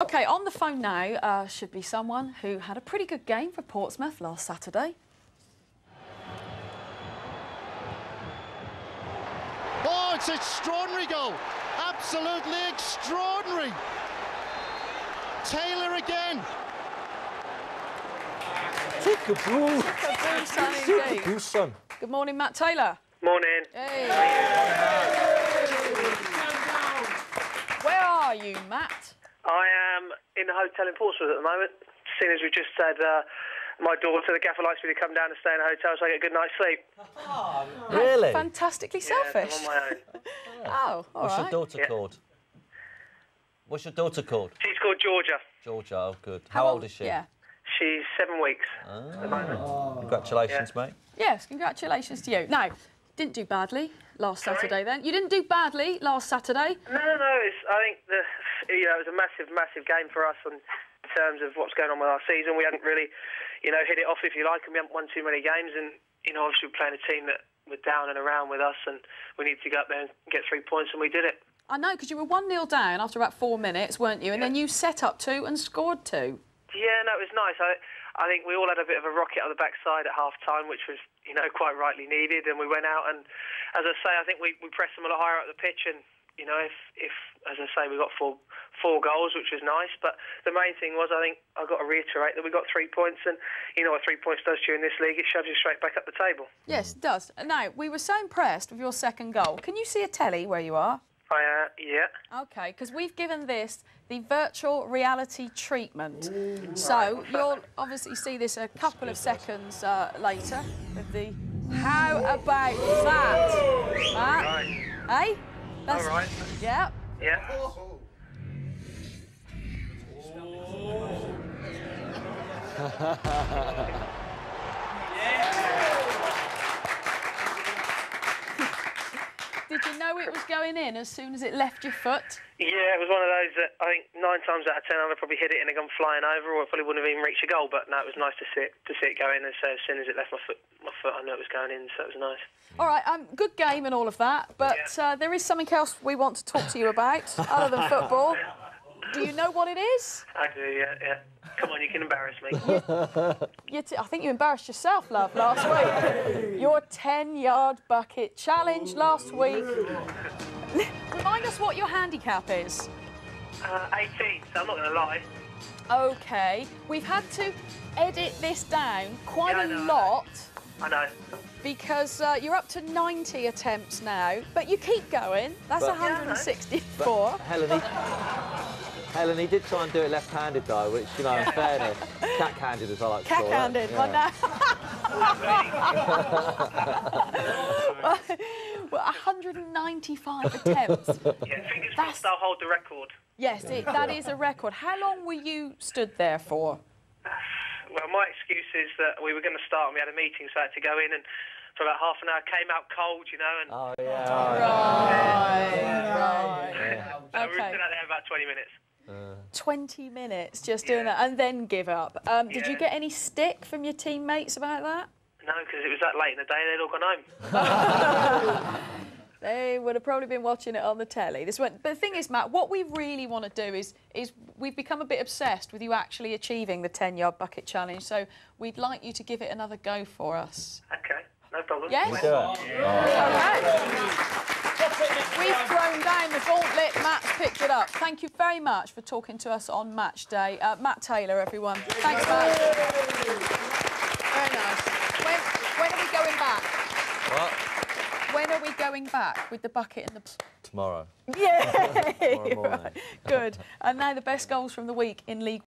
OK, on the phone now uh, should be someone who had a pretty good game for Portsmouth last Saturday. Oh, it's an extraordinary goal. Absolutely extraordinary. Taylor again. Peekaboo, son, indeed. Peekaboo, son. Good morning, Matt Taylor. Morning. Hey. Where are you, Matt? I am in the hotel in Portsmouth at the moment. Seeing as we just said, uh, my daughter, the gaffer likes me to come down and stay in a hotel so I get a good night's sleep. Really? Fantastically Yeah, selfish. I'm on my own. Oh, all What's right. your daughter Yeah. called? What's your daughter called? She's called Georgia. Georgia. Oh, good. How, old is she? Yeah. She's seven weeks at the moment. Congratulations, mate. Yes, congratulations to you. Now, didn't do badly last Sorry? Saturday then. You didn't do badly last Saturday. No, no, no. It's, I think the, you know, it was a massive, massive game for us in terms of what's going on with our season. We hadn't really, you know, hit it off, if you like, and we haven't won too many games. And, you know, obviously we're playing a team that were down and around with us, and we needed to go up there and get three points, and we did it. I know, because you were 1 0 down after about four minutes, weren't you? And then you set up two and scored two. Yeah, no, it was nice. I, I think we all had a bit of a rocket on the backside at half time, which was, you know, quite rightly needed. And we went out and, as I say, I think we, we pressed them a lot higher up the pitch. And, you know, if, if as I say, we got four four goals, which was nice. But the main thing was, I think, I've got to reiterate that we got three points. And you know what three points does to you in this league? It shoves you straight back up the table. Yes, it does. Now, we were so impressed with your second goal. Can you see a telly where you are? I, uh, yeah. OK, because we've given this the virtual reality treatment. So you'll obviously see this a couple of seconds uh, later with the how about that? Matt? Right. Hey? That's, All right. Yeah. Yeah. Did you know it was going in as soon as it left your foot? Yeah, it was one of those that I think nine times out of ten I'd have probably hit it and it gone flying over, or it probably wouldn't have even reached a goal. But no, it was nice to see it to see it go in. And so as soon as it left my foot, my foot, I knew it was going in. So it was nice. All right, um, good game and all of that, but Yeah. uh, there is something else we want to talk to you about other than football. Do you know what it is? I do. Yeah, yeah. Come on, you can embarrass me. You t- I think you embarrassed yourself, love, last week. Your 10-yard bucket challenge last week. Remind us what your handicap is. Uh, 18. So I'm not going to lie. OK, we've had to edit this down quite Yeah, I a know, I know. lot I know. because uh, you're up to 90 attempts now, but you keep going. That's But- Yeah, I know. 164. Helen, he, Helen, he did try and do it left-handed though, which, you know, in fairness, cack-handed as I like to call it. Cack-handed, Yeah. but now... well, 195 attempts. Yeah, fingers crossed I'll hold the record. Yes, it, that is a record. How long were you stood there for? Well, my excuse is that we were going to start and we had a meeting, so I had to go in and for about half an hour came out cold, you know, and Oh, yeah. oh, yeah. Right, right. so we were Okay. still out there about 20 minutes. 20 minutes just doing that and then give up. Um, Did you get any stick from your teammates about that? No, because it was that late in the day, they'd all gone home. They would have probably been watching it on the telly. This went, but the thing is, Matt, what we really want to do is is we've become a bit obsessed with you actually achieving the 10-yard bucket challenge. So we'd like you to give it another go for us. Okay, no problem. Yes? Do it. Okay. We've thrown down the gauntlet. Matt's picked it up. Thank you very much for talking to us on Match Day. Uh, Matt Taylor, everyone. Thanks, Matt. Very nice. When, when are we going back? What? When are we going back with the bucket and the... Tomorrow. Yay! morning. Right. Good. And now the best goals from the week in League